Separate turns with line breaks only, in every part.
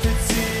could see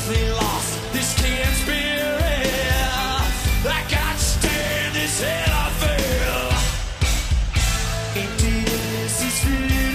Deathly lost, this can spirit. I to stand this hell I feel. Is.